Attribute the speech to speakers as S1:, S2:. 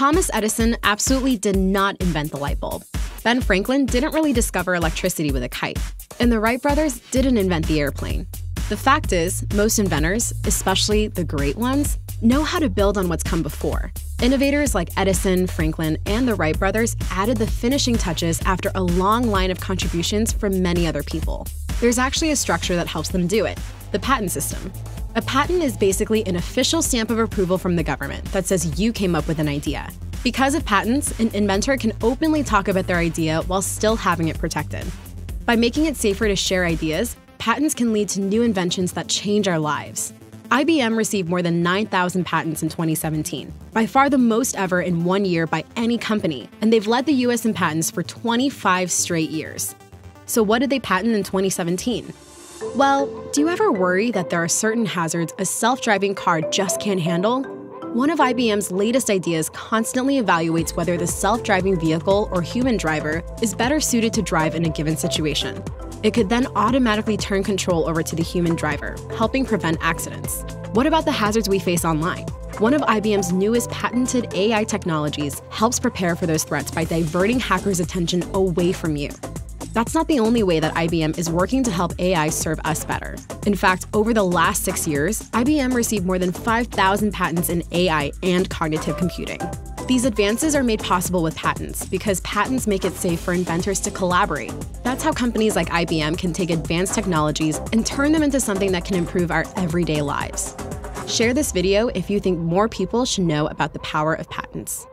S1: Thomas Edison absolutely did not invent the light bulb. Ben Franklin didn't really discover electricity with a kite. And the Wright brothers didn't invent the airplane. The fact is, most inventors, especially the great ones, know how to build on what's come before. Innovators like Edison, Franklin, and the Wright brothers added the finishing touches after a long line of contributions from many other people. There's actually a structure that helps them do it the patent system. A patent is basically an official stamp of approval from the government that says you came up with an idea. Because of patents, an inventor can openly talk about their idea while still having it protected. By making it safer to share ideas, patents can lead to new inventions that change our lives. IBM received more than 9,000 patents in 2017, by far the most ever in one year by any company, and they've led the US in patents for 25 straight years. So, what did they patent in 2017? Well, do you ever worry that there are certain hazards a self driving car just can't handle? One of IBM's latest ideas constantly evaluates whether the self driving vehicle or human driver is better suited to drive in a given situation. It could then automatically turn control over to the human driver, helping prevent accidents. What about the hazards we face online? One of IBM's newest patented AI technologies helps prepare for those threats by diverting hackers' attention away from you. That's not the only way that IBM is working to help AI serve us better. In fact, over the last six years, IBM received more than 5,000 patents in AI and cognitive computing. These advances are made possible with patents because patents make it safe for inventors to collaborate. That's how companies like IBM can take advanced technologies and turn them into something that can improve our everyday lives. Share this video if you think more people should know about the power of patents.